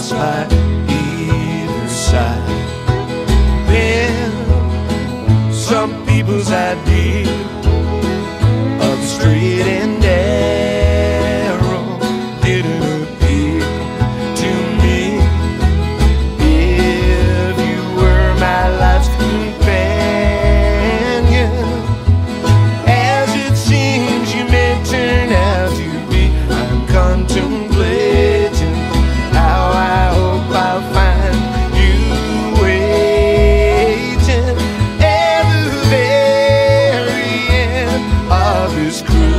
pass right. Of this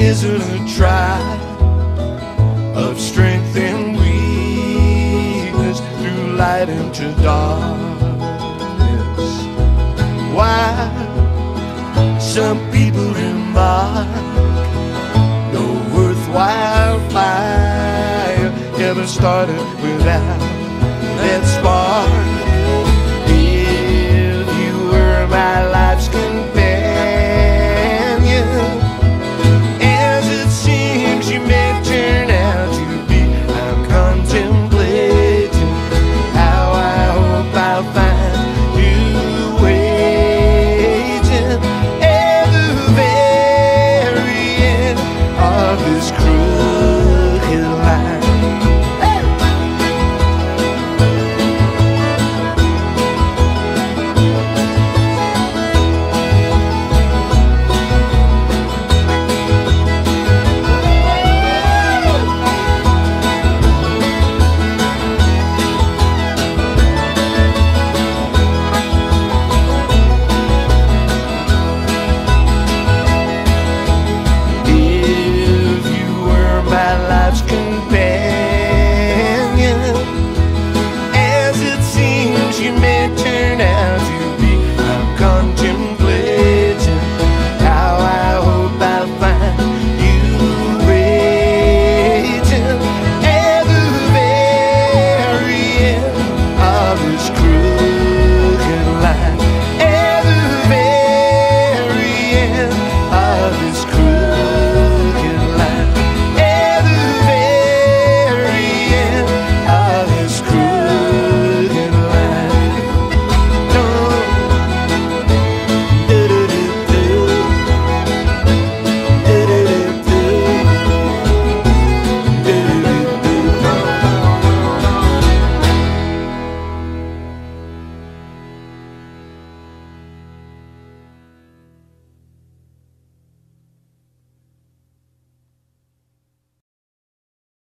isn't a trial of strength and weakness through light into darkness. Why some people remark no worthwhile fire ever started without.